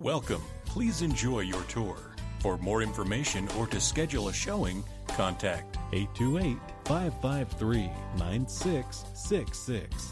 Welcome. Please enjoy your tour. For more information or to schedule a showing, contact 828 553 9666.